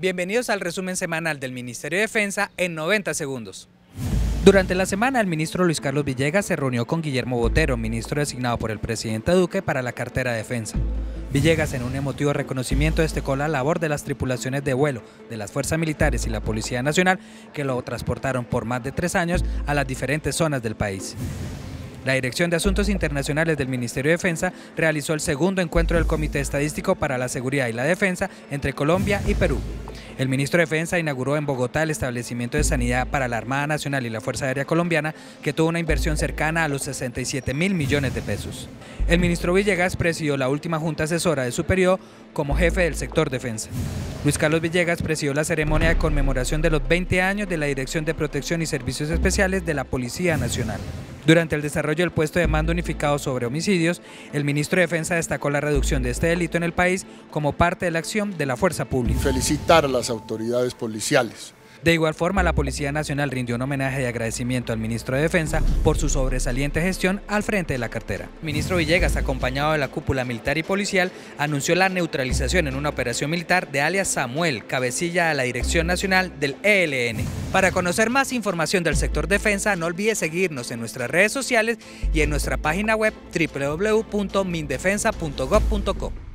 Bienvenidos al resumen semanal del Ministerio de Defensa en 90 segundos. Durante la semana, el ministro Luis Carlos Villegas se reunió con Guillermo Botero, ministro designado por el presidente Duque para la cartera de defensa. Villegas, en un emotivo reconocimiento, destacó la labor de las tripulaciones de vuelo de las Fuerzas Militares y la Policía Nacional que lo transportaron por más de tres años a las diferentes zonas del país. La Dirección de Asuntos Internacionales del Ministerio de Defensa realizó el segundo encuentro del Comité Estadístico para la Seguridad y la Defensa entre Colombia y Perú. El ministro de Defensa inauguró en Bogotá el establecimiento de sanidad para la Armada Nacional y la Fuerza Aérea Colombiana, que tuvo una inversión cercana a los 67 mil millones de pesos. El ministro Villegas presidió la última junta asesora de su periodo como jefe del sector defensa. Luis Carlos Villegas presidió la ceremonia de conmemoración de los 20 años de la Dirección de Protección y Servicios Especiales de la Policía Nacional. Durante el desarrollo del puesto de mando unificado sobre homicidios, el ministro de Defensa destacó la reducción de este delito en el país como parte de la acción de la fuerza pública. Felicitar a las autoridades policiales de igual forma, la Policía Nacional rindió un homenaje de agradecimiento al ministro de Defensa por su sobresaliente gestión al frente de la cartera. Ministro Villegas, acompañado de la cúpula militar y policial, anunció la neutralización en una operación militar de alias Samuel, cabecilla de la Dirección Nacional del ELN. Para conocer más información del sector defensa, no olvide seguirnos en nuestras redes sociales y en nuestra página web www.mindefensa.gov.co.